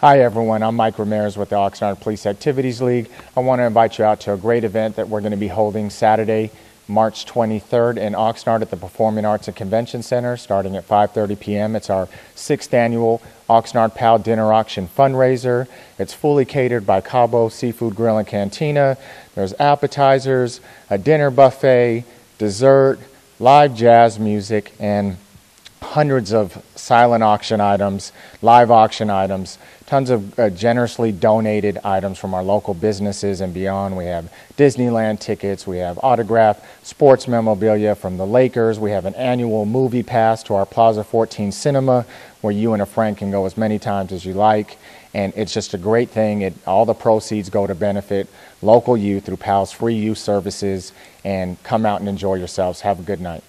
Hi, everyone. I'm Mike Ramirez with the Oxnard Police Activities League. I want to invite you out to a great event that we're going to be holding Saturday, March 23rd in Oxnard at the Performing Arts and Convention Center starting at 5:30 p.m. It's our 6th annual Oxnard Pal Dinner Auction fundraiser. It's fully catered by Cabo Seafood Grill and Cantina. There's appetizers, a dinner buffet, dessert, live jazz music, and hundreds of silent auction items, live auction items, tons of uh, generously donated items from our local businesses and beyond. We have Disneyland tickets, we have autograph sports memorabilia from the Lakers, we have an annual movie pass to our Plaza 14 cinema where you and a friend can go as many times as you like. And it's just a great thing. It, all the proceeds go to benefit local youth through PAL's free youth services. And come out and enjoy yourselves. Have a good night.